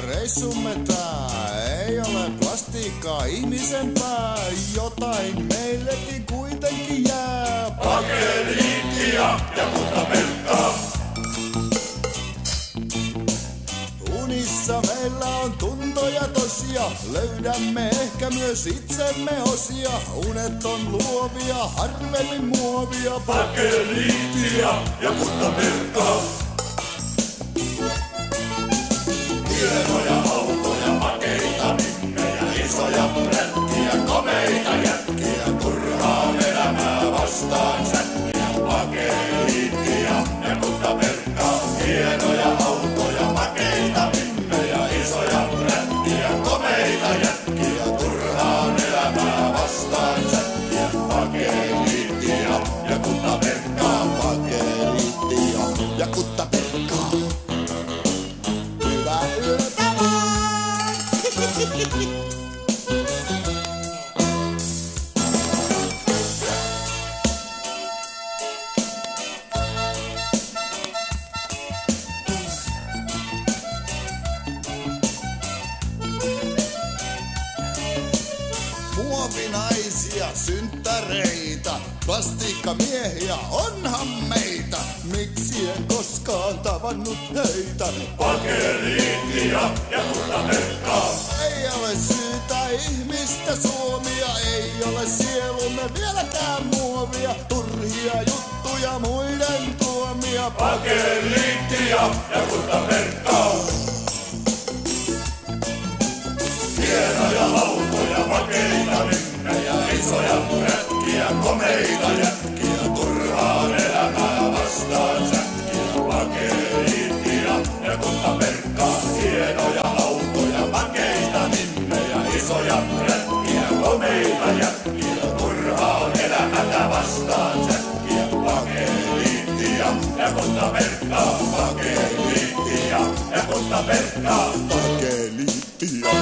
reissumme tää ei ole plastiikkaa ihmisen pää. Jotain meillekin kuitenkin jää. Pakeliittia ja kuntamerkkaa. Unissa meillä on tuntoja tosia, löydämme ehkä myös itsemme osia. Unet on luovia, harvemmin muovia. Pakeliittia ja kuntamerkkaa. Hienoja autoja, makeita mimmejä, isoja prätkiä, komeita jätkiä, turhaan elämää vastaan säkkiä. Pakeliittia ja kuntamerkkaa. Hienoja autoja, makeita mimmejä, isoja prätkiä, komeita jätkiä, turhaan elämää vastaan säkkiä. Pakeliittia ja kuntamerkkaa. Pakeliittia ja kutta pekkaa. Muovinaisia synttäreitä, plastiikkamiehiä, onhan meitä. Miksi en koskaan tavannut heitä? Pakeliittia ja kuntamerkkaa. Ihmistä suomia, ei ole sielumme vieläkään muovia. Turhia juttuja muiden tuomia. Pakeliittia ja kuntamerkkaa. Vastaan säkkiä pakeliittia. Ja kohta vertaa pakeliittia. Ja kohta vertaa pakeliittia.